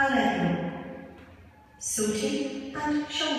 Allegro. Suiting and children.